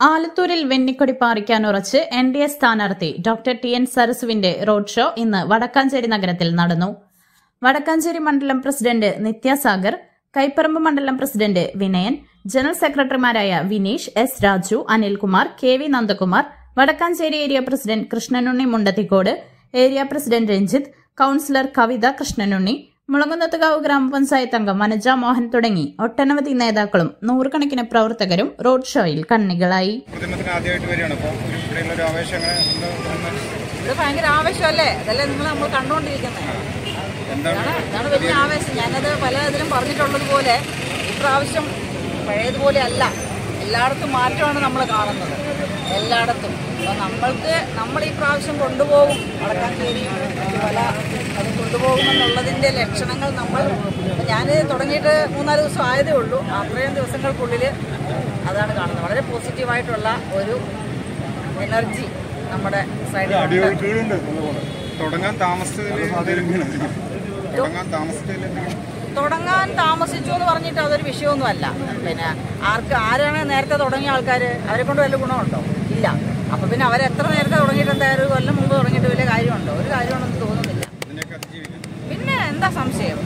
ആലത്തൂരിൽ വെന്നിക്കൊടി പാറിക്കാൻ ഉറച്ച് എൻ ഡി എ സ്ഥാനാർത്ഥി ഡോക്ടർ ടി എൻ സരസുവിന്റെ റോഡ് ഷോ ഇന്ന് വടക്കാഞ്ചേരി നഗരത്തിൽ നടന്നു. വടക്കാഞ്ചേരി മണ്ഡലം പ്രസിഡന്റ് നിത്യാസാഗർ കൈപ്പറമ്പ് മണ്ഡലം പ്രസിഡന്റ് വിനയൻ ജനറൽ സെക്രട്ടറിമാരായ Vineesh S Raju Anilkumar K V Nandakumar Vadakkanchery area president Krishnanunni Mundathikode area president Ranjith councillor Kavitha Krishnanunni Mulakunnathukavu ഗ്രാമപഞ്ചായത്ത് അംഗം വനജ മോഹൻ തുടങ്ങി ഒട്ടനവധി നേതാക്കളും നൂറുകണക്കിന് പ്രവർത്തകരും റോഡ് ഷോയിൽ കണ്ണികളായി. ഭയങ്കര ആവേശമല്ലേ? അതല്ലേ നിങ്ങൾ നമ്മൾ കണ്ടുകൊണ്ടിരിക്കുന്നത് വലിയ ആവേശം. ഞാനത് പല ഇതിലും പറഞ്ഞിട്ടുള്ളതുപോലെ ഇപ്രാവശ്യം പഴയതുപോലെ അല്ല. എല്ലായിടത്തും മാറ്റമാണ് നമ്മൾ കാണുന്നത്. എല്ലായിടത്തും. അപ്പോൾ നമ്മൾക്ക് നമ്മൾ ഈ പ്രാവശ്യം കൊണ്ടുപോകും. വടക്കാഞ്ചേരിയും പല അത് കൊണ്ടുപോകുമെന്നുള്ളതിന്റെ ലക്ഷണങ്ങൾ നമ്മൾ ഞാൻ തുടങ്ങിയിട്ട് മൂന്നാൽ ദിവസം ആയതേ ഉള്ളൂ. അത്രയും ദിവസങ്ങൾക്കുള്ളിൽ അതാണ് കാണുന്നത്. വളരെ പോസിറ്റീവായിട്ടുള്ള ഒരു എനർജി നമ്മുടെ സൈഡിൽ തുടങ്ങാൻ തുടങ്ങാൻ താമസിച്ചു എന്ന് പറഞ്ഞിട്ട് അതൊരു വിഷയമൊന്നും അല്ല പിന്നെ ആർക്ക് ആരാണ് നേരത്തെ തുടങ്ങിയ ആൾക്കാർ അവരെ കൊണ്ട് വല്ല ഗുണമുണ്ടോ? ഇല്ല. അപ്പൊ പിന്നെ അവരെത്ര നേരത്തെ തുടങ്ങിയിട്ട് എന്തായാലും ഒരു കൊല്ലം മുമ്പ് തുടങ്ങിയിട്ട് വലിയ കാര്യമുണ്ടോ? ഒരു കാര്യമുണ്ടെന്ന് museum.